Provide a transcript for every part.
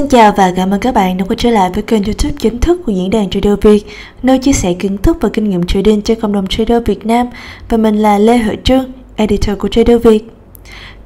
Xin chào và cảm ơn các bạn đã quay trở lại với kênh youtube chính thức của Diễn đàn Trader Việt Nơi chia sẻ kiến thức và kinh nghiệm trading cho cộng đồng trader Việt Nam. Và mình là Lê Hợi Trương, editor của Trader Việt.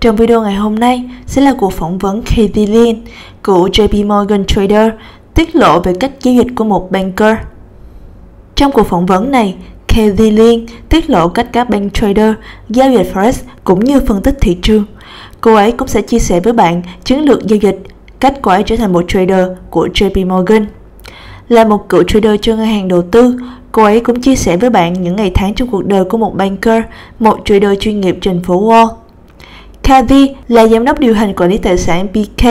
Trong video ngày hôm nay sẽ là cuộc phỏng vấn Katie Lin của JP Morgan Trader tiết lộ về cách giao dịch của một banker. Trong cuộc phỏng vấn này, Katie Lin tiết lộ cách các bank trader giao dịch Forex cũng như phân tích thị trường. Cô ấy cũng sẽ chia sẻ với bạn chiến lược giao dịch cách cô ấy trở thành một trader của JP Morgan. Là một cựu trader cho ngân hàng đầu tư, cô ấy cũng chia sẻ với bạn những ngày tháng trong cuộc đời của một banker, một trader chuyên nghiệp trên phố Wall. Kathy là giám đốc điều hành quản lý tài sản BK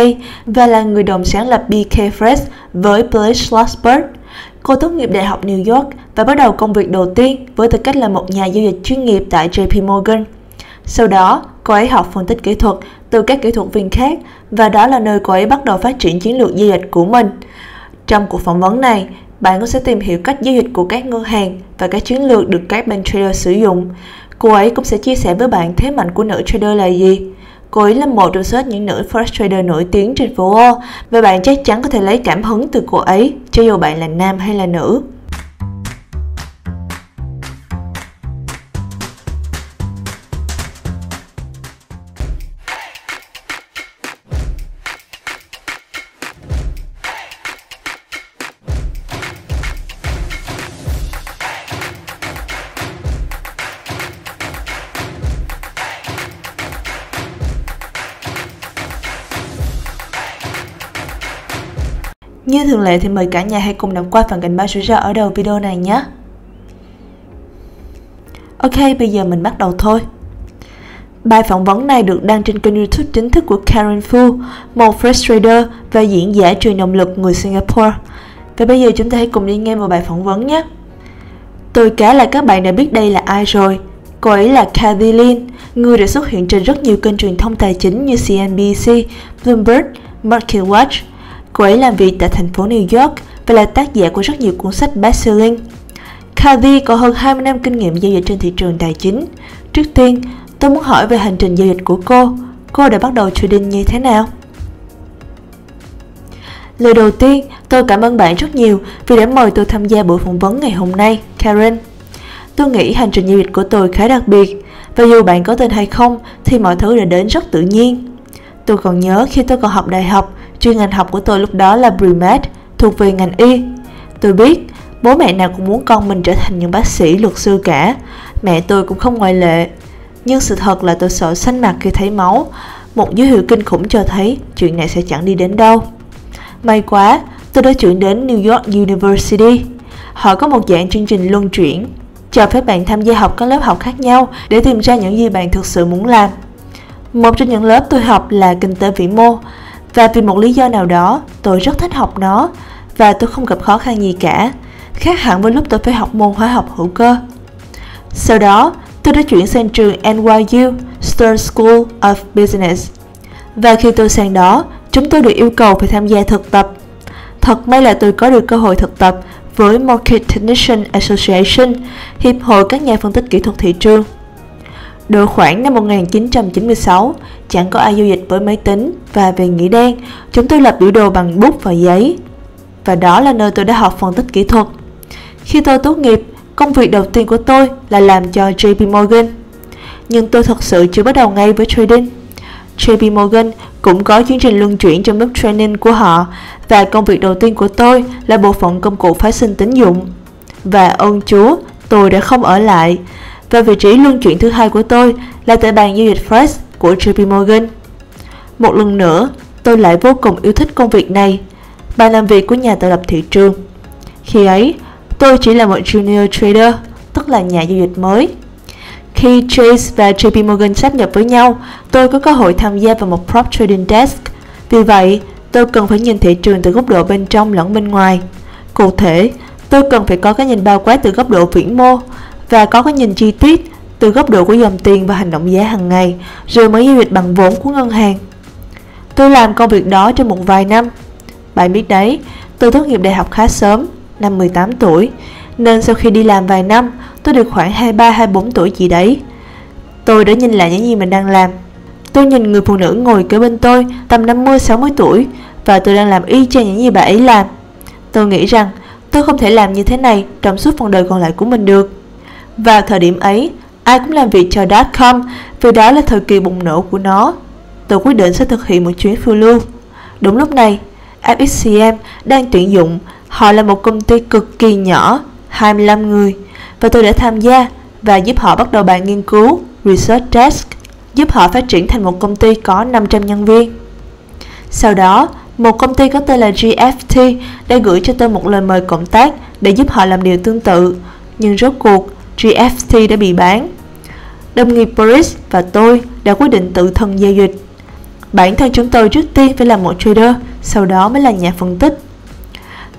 và là người đồng sáng lập BK Fresh với Blake Schlossberg. Cô tốt nghiệp Đại học New York và bắt đầu công việc đầu tiên với tư cách là một nhà giao dịch chuyên nghiệp tại JP Morgan. Sau đó, cô ấy học phân tích kỹ thuật từ các kỹ thuật viên khác và đó là nơi cô ấy bắt đầu phát triển chiến lược giao dịch của mình. Trong cuộc phỏng vấn này, bạn cũng sẽ tìm hiểu cách giao dịch của các ngân hàng và các chiến lược được các bank trader sử dụng. Cô ấy cũng sẽ chia sẻ với bạn thế mạnh của nữ trader là gì. Cô ấy là một trong số những nữ forex trader nổi tiếng trên phố Wall và bạn chắc chắn có thể lấy cảm hứng từ cô ấy cho dù bạn là nam hay là nữ. Như thường lệ thì mời cả nhà hãy cùng đọc qua phần cảnh báo rủi ro ở đầu video này nhé. Ok, bây giờ mình bắt đầu thôi. Bài phỏng vấn này được đăng trên kênh youtube chính thức của Karen Fu, một fresh trader và diễn giả truyền động lực người Singapore. Và bây giờ chúng ta hãy cùng đi nghe một bài phỏng vấn nhé. Tôi cá là các bạn đã biết đây là ai rồi. Cô ấy là Cathy Lin, người đã xuất hiện trên rất nhiều kênh truyền thông tài chính như CNBC, Bloomberg, Market Watch, Cô ấy làm việc tại thành phố New York và là tác giả của rất nhiều cuốn sách best-selling. Kathy có hơn 20 năm kinh nghiệm giao dịch trên thị trường tài chính. Trước tiên, tôi muốn hỏi về hành trình giao dịch của cô. Cô đã bắt đầu trading như thế nào? Lời đầu tiên, tôi cảm ơn bạn rất nhiều vì đã mời tôi tham gia buổi phỏng vấn ngày hôm nay, Karen. Tôi nghĩ hành trình giao dịch của tôi khá đặc biệt, và dù bạn có tên hay không thì mọi thứ đã đến rất tự nhiên. Tôi còn nhớ khi tôi còn học đại học, chuyên ngành học của tôi lúc đó là pre-med, thuộc về ngành y. Tôi biết, bố mẹ nào cũng muốn con mình trở thành những bác sĩ, luật sư cả. Mẹ tôi cũng không ngoại lệ. Nhưng sự thật là tôi sợ xanh mặt khi thấy máu. Một dấu hiệu kinh khủng cho thấy chuyện này sẽ chẳng đi đến đâu. May quá, tôi đã chuyển đến New York University. Họ có một dạng chương trình luân chuyển, cho phép bạn tham gia học các lớp học khác nhau để tìm ra những gì bạn thực sự muốn làm. Một trong những lớp tôi học là kinh tế vĩ mô và vì một lý do nào đó tôi rất thích học nó và tôi không gặp khó khăn gì cả, khác hẳn với lúc tôi phải học môn hóa học hữu cơ. Sau đó, tôi đã chuyển sang trường NYU Stern School of Business. Và khi tôi sang đó, chúng tôi được yêu cầu phải tham gia thực tập. Thật may là tôi có được cơ hội thực tập với Market Technician Association, Hiệp hội các nhà phân tích kỹ thuật thị trường. Được khoảng năm 1996, chẳng có ai giao dịch với máy tính và về nghỉ đen, chúng tôi lập biểu đồ bằng bút và giấy. Và đó là nơi tôi đã học phân tích kỹ thuật. Khi tôi tốt nghiệp, công việc đầu tiên của tôi là làm cho JP Morgan. Nhưng tôi thật sự chưa bắt đầu ngay với trading. JP Morgan cũng có chương trình luân chuyển trong lớp training của họ và công việc đầu tiên của tôi là bộ phận công cụ phái sinh tín dụng. Và ơn Chúa, tôi đã không ở lại và vị trí luân chuyển thứ hai của tôi là tại bàn giao dịch Fresh của JP Morgan. Một lần nữa, tôi lại vô cùng yêu thích công việc này, bàn làm việc của nhà tạo lập thị trường. Khi ấy, tôi chỉ là một junior trader, tức là nhà giao dịch mới. Khi Chase và JP Morgan sáp nhập với nhau, tôi có cơ hội tham gia vào một prop trading desk. Vì vậy, tôi cần phải nhìn thị trường từ góc độ bên trong lẫn bên ngoài. Cụ thể, tôi cần phải có cái nhìn bao quát từ góc độ vĩ mô và có cái nhìn chi tiết từ góc độ của dòng tiền và hành động giá hàng ngày, rồi mới giao dịch bằng vốn của ngân hàng. Tôi làm công việc đó trong một vài năm. Bạn biết đấy, tôi tốt nghiệp đại học khá sớm, năm 18 tuổi, nên sau khi đi làm vài năm, tôi được khoảng 23-24 tuổi gì đấy. Tôi đã nhìn lại những gì mình đang làm. Tôi nhìn người phụ nữ ngồi kế bên tôi tầm 50-60 tuổi và tôi đang làm y chang những gì bà ấy làm. Tôi nghĩ rằng tôi không thể làm như thế này trong suốt phần đời còn lại của mình được. Vào thời điểm ấy, ai cũng làm việc cho .com vì đó là thời kỳ bùng nổ của nó. Tôi quyết định sẽ thực hiện một chuyến phiêu lưu. Đúng lúc này, FXCM đang tuyển dụng. Họ là một công ty cực kỳ nhỏ, 25 người, và tôi đã tham gia và giúp họ bắt đầu bài nghiên cứu Research Desk, giúp họ phát triển thành một công ty có 500 nhân viên. Sau đó, một công ty có tên là GFT đã gửi cho tôi một lời mời cộng tác để giúp họ làm điều tương tự, nhưng rốt cuộc GFT đã bị bán. Đồng nghiệp Boris và tôi đã quyết định tự thân giao dịch. Bản thân chúng tôi trước tiên phải là một trader, sau đó mới là nhà phân tích.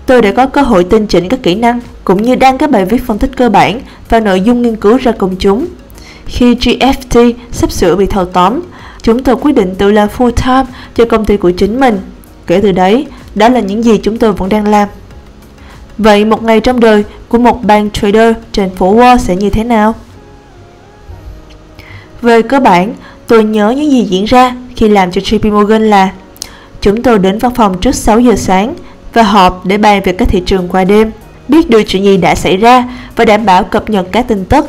Tôi đã có cơ hội tinh chỉnh các kỹ năng cũng như đăng các bài viết phân tích cơ bản và nội dung nghiên cứu ra công chúng. Khi GFT sắp sửa bị thâu tóm, chúng tôi quyết định tự làm full time cho công ty của chính mình. Kể từ đấy, đó là những gì chúng tôi vẫn đang làm. Vậy một ngày trong đời của một bank trader trên phố Wall sẽ như thế nào? Về cơ bản, tôi nhớ những gì diễn ra khi làm cho JP Morgan là Chúng tôi đến văn phòng trước 6 giờ sáng và họp để bàn về các thị trường qua đêm, biết được chuyện gì đã xảy ra và đảm bảo cập nhật các tin tức.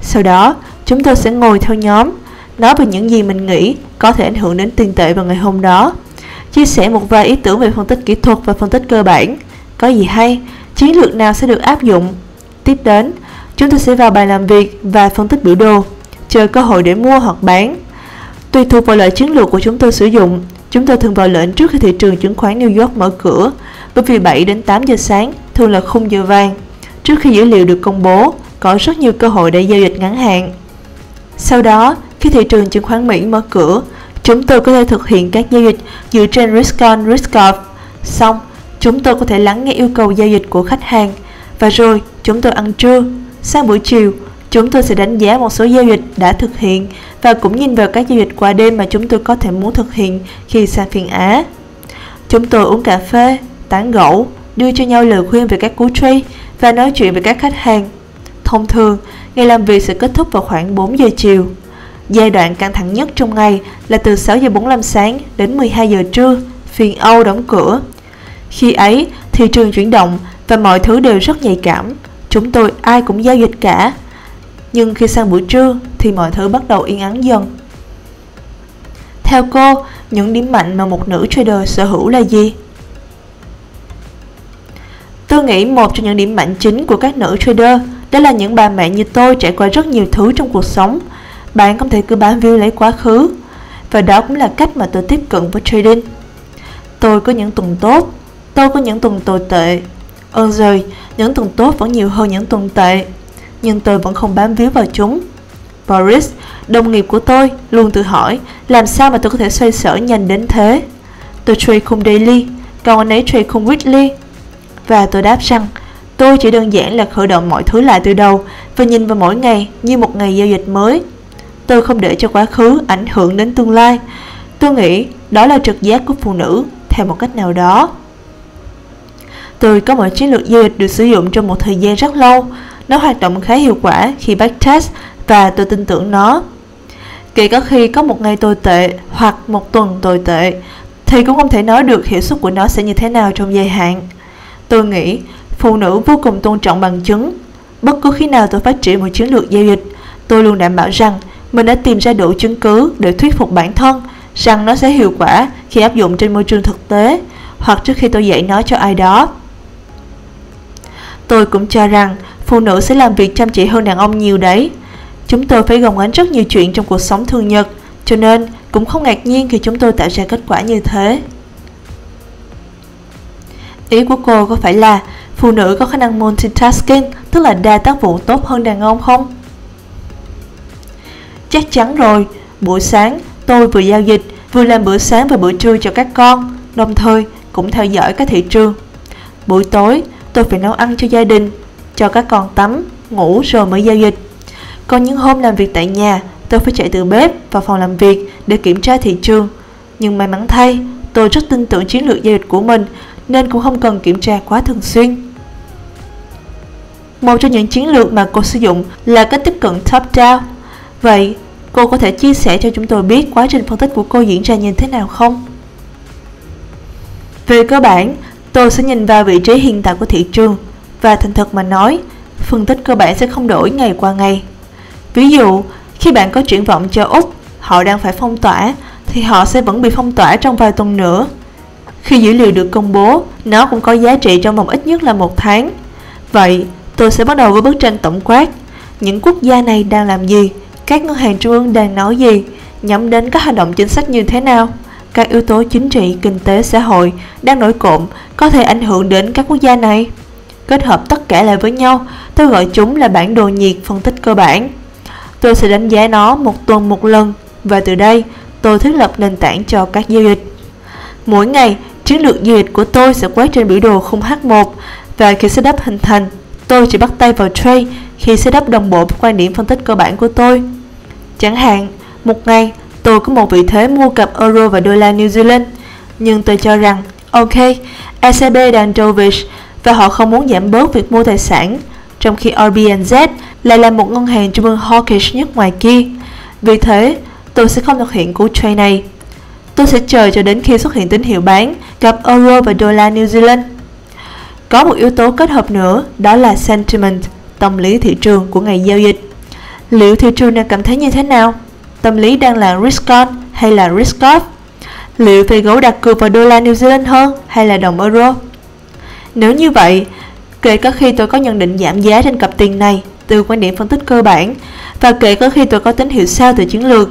Sau đó, chúng tôi sẽ ngồi theo nhóm, nói về những gì mình nghĩ có thể ảnh hưởng đến tiền tệ vào ngày hôm đó, chia sẻ một vài ý tưởng về phân tích kỹ thuật và phân tích cơ bản, có gì hay, chiến lược nào sẽ được áp dụng. Tiếp đến, chúng tôi sẽ vào bài làm việc và phân tích biểu đồ, chờ cơ hội để mua hoặc bán. Tùy thuộc vào loại chiến lược của chúng tôi sử dụng, chúng tôi thường vào lệnh trước khi thị trường chứng khoán New York mở cửa, bởi vì 7 đến 8 giờ sáng thường là khung giờ vàng. Trước khi dữ liệu được công bố, có rất nhiều cơ hội để giao dịch ngắn hạn. Sau đó, khi thị trường chứng khoán Mỹ mở cửa, chúng tôi có thể thực hiện các giao dịch dựa trên risk on risk off. Xong, chúng tôi có thể lắng nghe yêu cầu giao dịch của khách hàng và rồi chúng tôi ăn trưa. Sang buổi chiều, chúng tôi sẽ đánh giá một số giao dịch đã thực hiện và cũng nhìn vào các giao dịch qua đêm mà chúng tôi có thể muốn thực hiện khi sang phiên Á. Chúng tôi uống cà phê, tán gẫu, đưa cho nhau lời khuyên về các cú trade và nói chuyện với các khách hàng. Thông thường, ngày làm việc sẽ kết thúc vào khoảng 4 giờ chiều. Giai đoạn căng thẳng nhất trong ngày là từ 6 giờ 45 sáng đến 12 giờ trưa, phiên Âu đóng cửa. Khi ấy, thị trường chuyển động và mọi thứ đều rất nhạy cảm. Chúng tôi ai cũng giao dịch cả. Nhưng khi sang buổi trưa thì mọi thứ bắt đầu yên ắng dần. Theo cô, những điểm mạnh mà một nữ trader sở hữu là gì? Tôi nghĩ một trong những điểm mạnh chính của các nữ trader đó là những bà mẹ như tôi trải qua rất nhiều thứ trong cuộc sống. Bạn không thể cứ bám víu lấy quá khứ. Và đó cũng là cách mà tôi tiếp cận với trading. Tôi có những tuần tốt, tôi có những tuần tồi tệ. Ơn rồi, những tuần tốt vẫn nhiều hơn những tuần tệ. Nhưng tôi vẫn không bám víu vào chúng. Boris, đồng nghiệp của tôi, luôn tự hỏi làm sao mà tôi có thể xoay sở nhanh đến thế. Tôi trade khung daily, còn anh ấy trade khung weekly và tôi đáp rằng tôi chỉ đơn giản là khởi động mọi thứ lại từ đầu và nhìn vào mỗi ngày như một ngày giao dịch mới. Tôi không để cho quá khứ ảnh hưởng đến tương lai. Tôi nghĩ đó là trực giác của phụ nữ theo một cách nào đó. Tôi có một chiến lược giao dịch được sử dụng trong một thời gian rất lâu. Nó hoạt động khá hiệu quả khi backtest và tôi tin tưởng nó. Kể cả khi có một ngày tồi tệ hoặc một tuần tồi tệ, thì cũng không thể nói được hiệu suất của nó sẽ như thế nào trong dài hạn. Tôi nghĩ phụ nữ vô cùng tôn trọng bằng chứng. Bất cứ khi nào tôi phát triển một chiến lược giao dịch, tôi luôn đảm bảo rằng mình đã tìm ra đủ chứng cứ để thuyết phục bản thân rằng nó sẽ hiệu quả khi áp dụng trên môi trường thực tế hoặc trước khi tôi dạy nó cho ai đó. Tôi cũng cho rằng phụ nữ sẽ làm việc chăm chỉ hơn đàn ông nhiều đấy. Chúng tôi phải gồng gánh rất nhiều chuyện trong cuộc sống thường nhật, cho nên cũng không ngạc nhiên khi chúng tôi tạo ra kết quả như thế. Ý của cô có phải là phụ nữ có khả năng multitasking, tức là đa tác vụ tốt hơn đàn ông không? Chắc chắn rồi, buổi sáng tôi vừa giao dịch, vừa làm bữa sáng và bữa trưa cho các con, đồng thời cũng theo dõi các thị trường. Buổi tối, tôi phải nấu ăn cho gia đình, cho các con tắm, ngủ rồi mới giao dịch. Còn những hôm làm việc tại nhà, tôi phải chạy từ bếp vào phòng làm việc để kiểm tra thị trường. Nhưng may mắn thay, tôi rất tin tưởng chiến lược giao dịch của mình nên cũng không cần kiểm tra quá thường xuyên. Một trong những chiến lược mà cô sử dụng là cách tiếp cận top-down. Vậy, cô có thể chia sẻ cho chúng tôi biết quá trình phân tích của cô diễn ra như thế nào không? Về cơ bản, tôi sẽ nhìn vào vị trí hiện tại của thị trường và thành thật mà nói, phân tích cơ bản sẽ không đổi ngày qua ngày. Ví dụ, khi bạn có triển vọng cho Úc, họ đang phải phong tỏa, thì họ sẽ vẫn bị phong tỏa trong vài tuần nữa. Khi dữ liệu được công bố, nó cũng có giá trị trong vòng ít nhất là một tháng. Vậy, tôi sẽ bắt đầu với bức tranh tổng quát. Những quốc gia này đang làm gì? Các ngân hàng trung ương đang nói gì? Nhắm đến các hành động chính sách như thế nào? Các yếu tố chính trị, kinh tế, xã hội đang nổi cộm có thể ảnh hưởng đến các quốc gia này. Kết hợp tất cả lại với nhau, tôi gọi chúng là bản đồ nhiệt phân tích cơ bản. Tôi sẽ đánh giá nó một tuần một lần và từ đây tôi thiết lập nền tảng cho các giao dịch. Mỗi ngày, chiến lược giao dịch của tôi sẽ quét trên biểu đồ khung H1 và khi setup hình thành, tôi chỉ bắt tay vào trade khi setup đồng bộ với quan điểm phân tích cơ bản của tôi. Chẳng hạn, một ngày tôi có một vị thế mua cặp euro và đô la New Zealand, nhưng tôi cho rằng, ok, ECB đang dovish và họ không muốn giảm bớt việc mua tài sản, trong khi RBNZ lại là một ngân hàng trung ương hawkish nhất ngoài kia. Vì thế, tôi sẽ không thực hiện cú trade này. Tôi sẽ chờ cho đến khi xuất hiện tín hiệu bán gặp euro và đô la New Zealand. Có một yếu tố kết hợp nữa, đó là sentiment, tâm lý thị trường của ngày giao dịch. Liệu thị trường đang cảm thấy như thế nào? Tâm lý đang là riskon hay là riskoff? Liệu thì gấu đặt cược vào đô la New Zealand hơn hay là đồng euro? Nếu như vậy, kể cả khi tôi có nhận định giảm giá trên cặp tiền này từ quan điểm phân tích cơ bản và kể cả khi tôi có tín hiệu sao từ chiến lược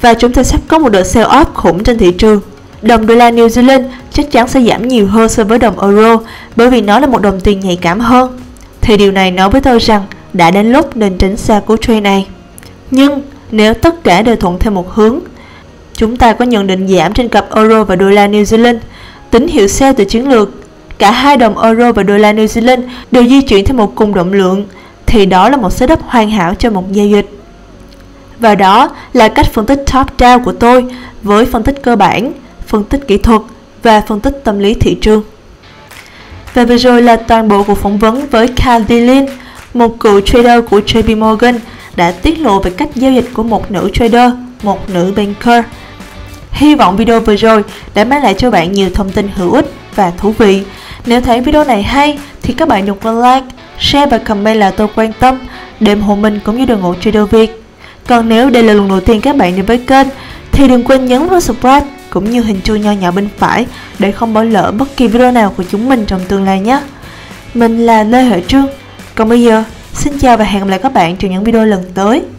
và chúng ta sắp có một đợt sell off khủng trên thị trường. Đồng đô la New Zealand chắc chắn sẽ giảm nhiều hơn so với đồng euro bởi vì nó là một đồng tiền nhạy cảm hơn. Thì điều này nói với tôi rằng đã đến lúc nên tránh xa cú trade này. Nhưng nếu tất cả đều thuận theo một hướng, chúng ta có nhận định giảm trên cặp euro và đô la New Zealand, tín hiệu sell từ chiến lược, cả hai đồng euro và đô la New Zealand đều di chuyển theo một cùng động lượng, thì đó là một setup hoàn hảo cho một giao dịch. Và đó là cách phân tích top-down của tôi với phân tích cơ bản, phân tích kỹ thuật và phân tích tâm lý thị trường. Và vừa rồi là toàn bộ cuộc phỏng vấn với Carl Dillon, một cựu trader của JP Morgan đã tiết lộ về cách giao dịch của một nữ trader, một nữ banker. Hy vọng video vừa rồi đã mang lại cho bạn nhiều thông tin hữu ích và thú vị. Nếu thấy video này hay thì các bạn đừng quên like, share và comment là tôi quan tâm đêm hồ hộ mình cũng như đội ngũ trader Việt. Còn nếu đây là lần đầu tiên các bạn đến với kênh thì đừng quên nhấn vào subscribe cũng như hình chuông nho nhỏ bên phải để không bỏ lỡ bất kỳ video nào của chúng mình trong tương lai nhé. Mình là Lê Huệ Trương. Còn bây giờ, xin chào và hẹn gặp lại các bạn trong những video lần tới.